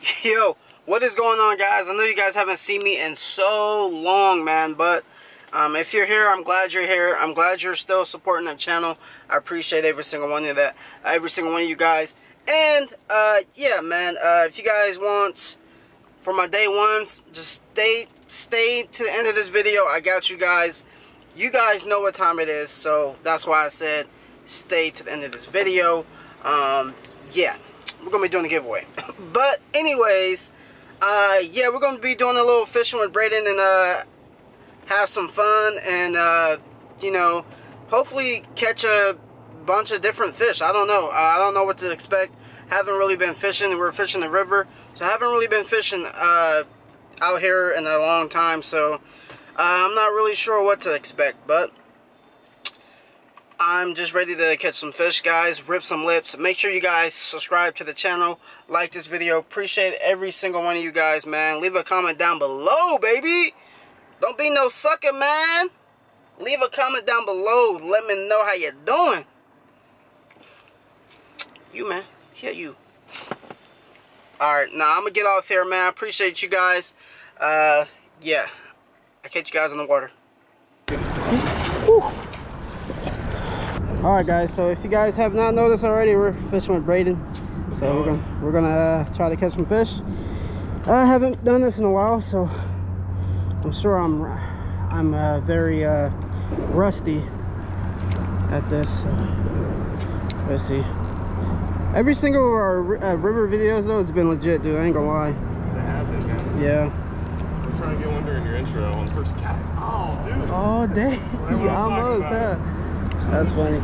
Yo, what is going on, guys? I know you guys haven't seen me in so long, man, but um, if you're here, I'm glad you're here. I'm glad you're still supporting the channel. I appreciate every single one of that, every single one of you guys. And uh, yeah, man, uh, if you guys want for my day ones, just stay stay to the end of this video. I got you guys. You guys know what time it is, so that's why I said stay to the end of this video. Um, yeah we're gonna be doing a giveaway. but anyways, uh, yeah, we're gonna be doing a little fishing with Braden and uh, have some fun and uh, you know, hopefully catch a bunch of different fish. I don't know. I don't know what to expect. Haven't really been fishing. We're fishing the river, so I haven't really been fishing uh, out here in a long time. So uh, I'm not really sure what to expect, but I'm just ready to catch some fish, guys. Rip some lips. Make sure you guys subscribe to the channel. Like this video. Appreciate every single one of you guys, man. Leave a comment down below, baby. Don't be no sucker, man. Leave a comment down below. Let me know how you're doing. You, man. Yeah, you. Alright, now I'm going to get off here, man. Appreciate you guys. Uh, yeah. i catch you guys in the water. All right guys so if you guys have not noticed already we're fishing with braden. So we're gonna we're gonna uh, try to catch some fish. I haven't done this in a while so i'm sure i'm i'm uh, very uh, rusty at this. Let's see. Every single of our uh, river videos though has been legit dude. I ain't gonna lie. Been yeah. We're trying to get one during your intro on the first cast oh dude. Oh dang you almost huh that's funny.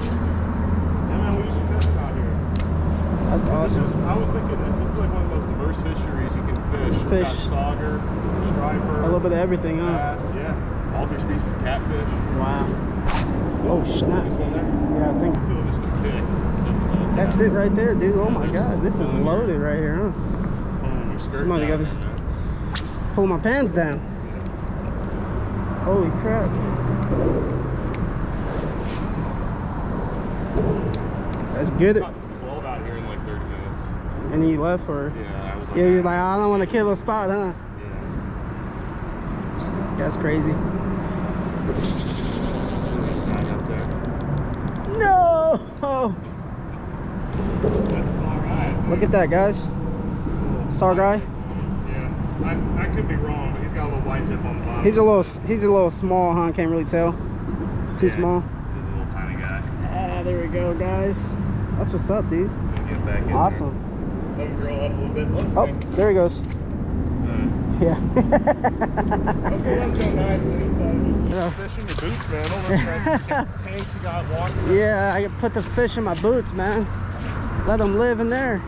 That's awesome. Is, I was thinking this. This is like one of the most diverse fisheries you can fish. Fish. sauger, striper. A little bit of everything, huh? Yeah. All species of catfish. Wow. Oh, snap. Yeah, I think. That's it right there, dude. Oh my god. This is loaded right here, huh? Somebody got to pull my pants down. Holy crap. Let's get it. 12 out here in like 30 minutes. And he left for? Yeah, I was like, Yeah, he's like, I don't want to kill a spot, huh? Yeah. That's crazy. No! That's. Look at that, guys. Saugeye. Yeah, I, I could be wrong, but he's got a little white tip on the bottom. He's a little, he's a little small, huh? Can't really tell. Too yeah, small. He's a little tiny guy. Ah, there we go, guys. That's what's up, dude. awesome. Let him grow up a little bit. Oh, okay. there he goes. Yeah. okay, let's nice and yeah. Fishing your boots, man. Don't tanks you got water. Yeah, I put the fish in my boots, man. Let them live in there.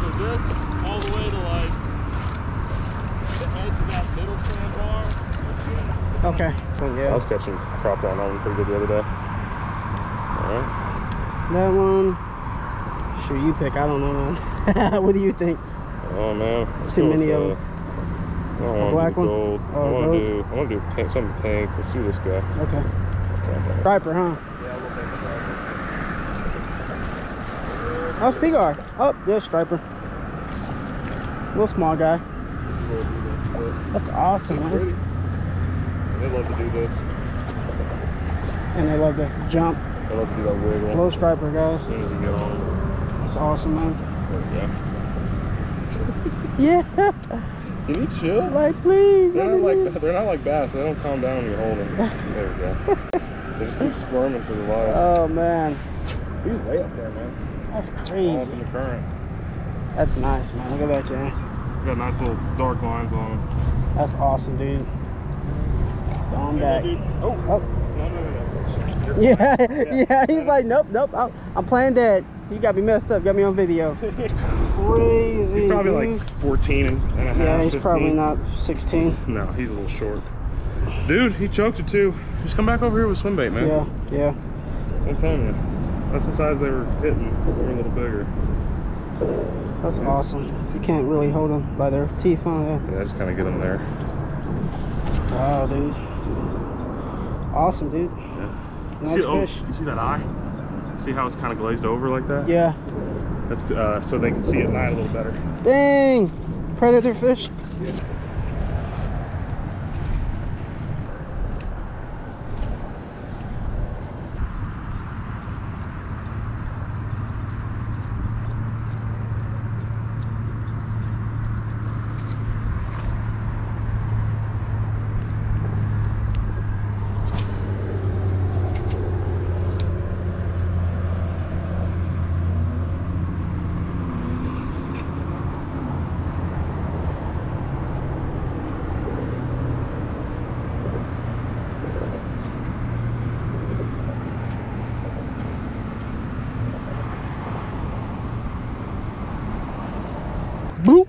So this all the way to like the edge of that middle sandbar. Okay. Yeah. I was catching crappie on that one pretty good the other day. Alright. That one. Sure, you pick. I don't know, man. what do you think? Oh man, Let's too many of them. I don't black one. Gold. Oh, I want to do. I want to do pink, something pink. Let's do this guy. Okay. Striper, huh? Yeah, we'll take striper. Oh, cigar. Oh, yeah, striper. Little small guy. That's awesome, man. They love to do this. And they love to jump. They love to do that wiggle. Low striper, guys. As soon as you get on. That's awesome, man. There Yeah. we go. Can you chill? Like, please. They're not like they're not like bass. They don't calm down when you hold them. There we go. they just keep squirming for the life. Oh, man. He's way up there, man. That's All up crazy. in the current. That's nice, man. Look at that, Jay. Got nice little dark lines on them. That's awesome, dude. Going Yeah, back. dude. Oh. Oh. No, no, no, no. You're Yeah, fine. yeah, he's like, nope, nope, I'm, I'm playing dead. You got me messed up, got me on video. Crazy. He's probably dude. like 14 and a half. Yeah, he's 15. probably not 16. No, he's a little short. Dude, he choked it too. Just come back over here with swim bait, man. Yeah, yeah. I'm telling you. That's the size they were hitting. They were a little bigger. That's awesome. You can't really hold them by their teeth, huh? Yeah. Yeah, just kind of get them there. Wow, dude. Awesome, dude. Yeah. Nice see, oh, you see that eye? See how it's kind of glazed over like that? Yeah. That's uh, so they can see at night a little better. Dang! Predator fish. Boop!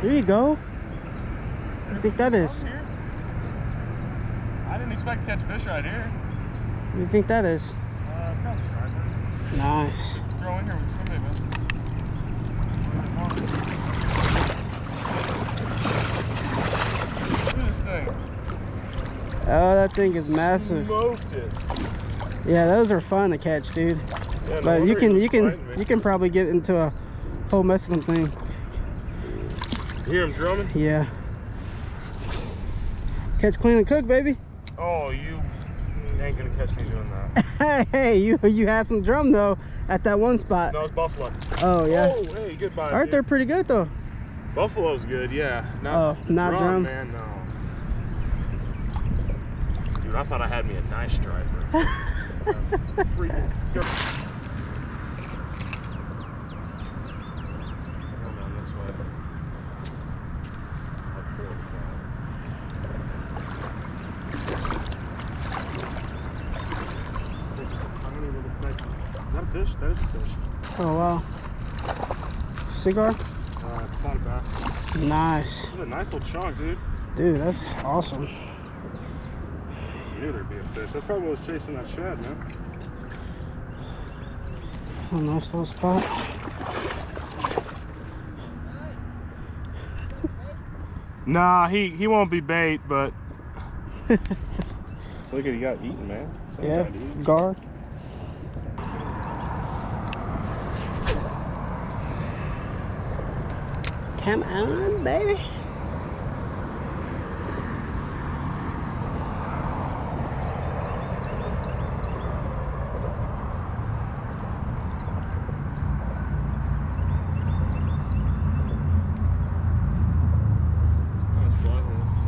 there you go. What do you think that is? I didn't expect to catch fish right here. What do you think that is? Uh, probably striper. Nice. Throw in here with swim bait, man. Look at this thing. Oh, that thing is massive. It. Yeah, those are fun to catch, dude. Yeah, no But you can you can you can probably get into a whole mess of them thing. You hear him drumming? Yeah. Catch, clean, and cook, baby. Oh, you ain't gonna catch me doing that. Hey, hey, you you had some drum though at that one spot. No, it's buffalo. Oh yeah. Oh, hey, goodbye. Aren't they pretty good though? Buffalo's good, yeah. Not Oh, not drum? man. No. Dude, I thought I had me a nice driver. Freaking. Go. Come on this way. I'll pull it down. They're just a tiny little section. Is that a fish? That is a fish. Oh wow. Cigar? Uh, it's not a bass. Nice. This is a nice little chunk, dude. Dude, that's awesome. I knew there'd be a fish. That's probably what was chasing that shad, man. A nice little spot. Nah, he he won't be bait, but look at he got eaten, man. Some Yeah. Guard. Come on, baby.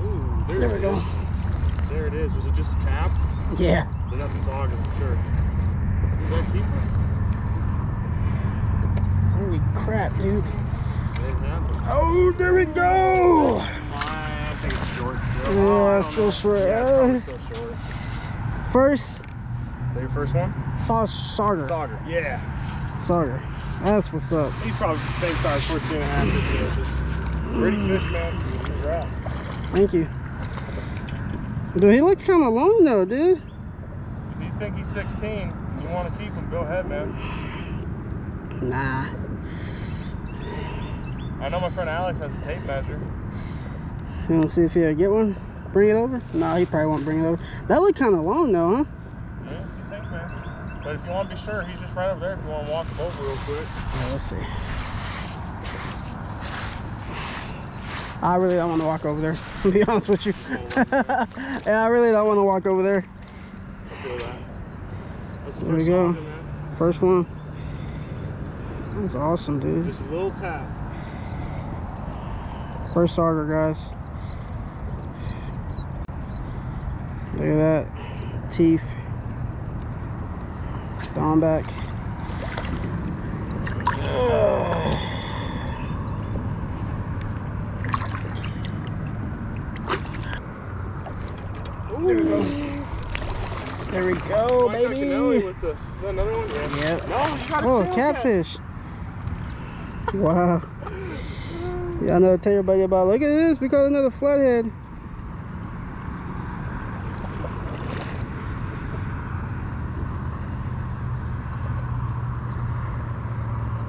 Ooh, there, There we go. is. There it is. Was it just a tap? Yeah. Then that's a sauger for sure. Is that a keeper? Holy crap, dude. Oh, there we go. I think it's short still. Yeah, Oh, still short. Yeah, still short. First, your first one? Saw sauger. Sauger. Yeah. Sauger. That's what's up. He's probably the same size, 14 and a half inches. Pretty fish, man. Congrats. Thank you. Dude, he looks kind of long though, dude. If you think he's 16, you want to keep him, go ahead, man. Nah. I know my friend Alex has a tape measure. You want to see if he'll get one? Bring it over? No, he probably won't bring it over. That looked kind of long though, huh? Yeah, if you think, man. But if you want to be sure, he's just right over there if you want to walk him over real quick. Yeah, let's see. I really don't want to walk over there, to be honest with you. yeah, I really don't want to walk over there. I feel that. The There we go. First one. That's awesome, dude. Just a little tap. First sauger, guys. Look at that. Teeth. Down back. There we go. There we go, baby. With the, is that another one? Yeah. Yep. No, you got a Oh, catfish. Wow. Yeah, I know. Tell everybody about. Look at this. We caught another flathead.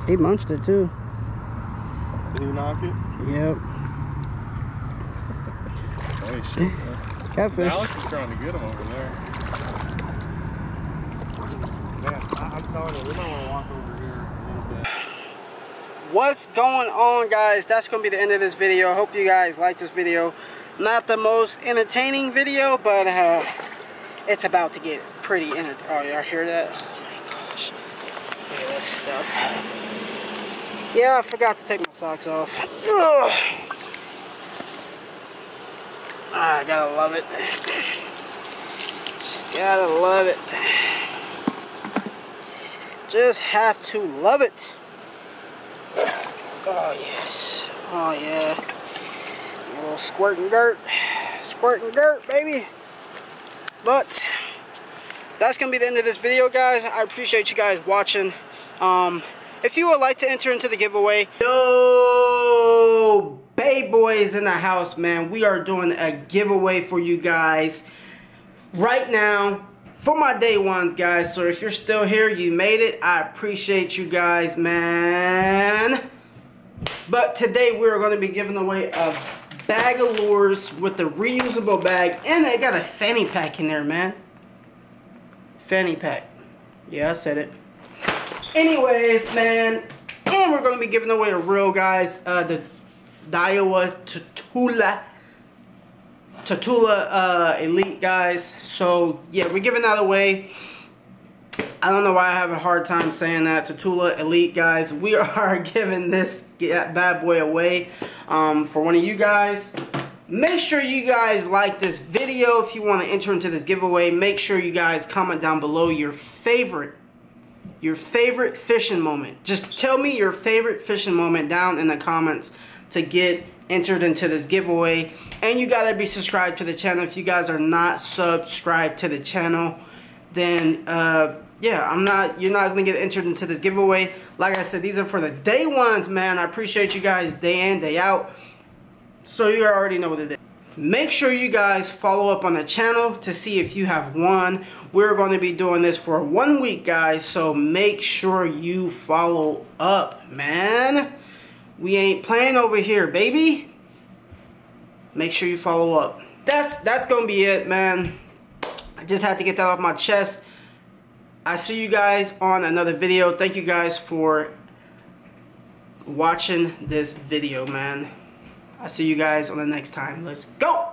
He munched it too. Did he knock it? Yep. Holy shit, man. Catfish. Alex is trying to get him over there. Man, I, I'm telling you, we might want to walk over here. What's going on guys? That's to be the end of this video. I hope you guys like this video. Not the most entertaining video, but uh, it's about to get pretty entertaining. Oh, y'all hear that? Oh my gosh. Look at this stuff. Yeah, I forgot to take my socks off. Ugh. Ah, I gotta love it. Just gotta love it. Just have to love it. Oh, yes. Oh, yeah. A little squirting dirt. Squirting dirt, baby. But, that's going to be the end of this video, guys. I appreciate you guys watching. Um, if you would like to enter into the giveaway, yo, Bay Boys in the house, man. We are doing a giveaway for you guys right now for my day ones, guys. So if you're still here, you made it. I appreciate you guys, man. But today we're going to be giving away a bag of lures with the reusable bag. And they got a fanny pack in there, man. Fanny pack. Yeah, I said it. Anyways, man. And we're going to be giving away a reel, guys. Uh, the Daiwa Tatula. Tatula uh, Elite, guys. So, yeah, we're giving that away. I don't know why I have a hard time saying that. Tatula Elite, guys. We are giving this bad boy away um, for one of you guys. Make sure you guys like this video if you want to enter into this giveaway. Make sure you guys comment down below your favorite, your favorite fishing moment. Just tell me your favorite fishing moment down in the comments to get entered into this giveaway. And you gotta be subscribed to the channel. If you guys are not subscribed to the channel, then uh, yeah, I'm not, you're not gonna get entered into this giveaway. Like I said, these are for the day ones, man. I appreciate you guys day in, day out. So you already know what it is. Make sure you guys follow up on the channel to see if you have won. We're going to be doing this for one week, guys. So make sure you follow up, man. We ain't playing over here, baby. Make sure you follow up. That's that's gonna be it, man. I just had to get that off my chest. I see you guys on another video. Thank you guys for watching this video, man. I see you guys on the next time. Let's go!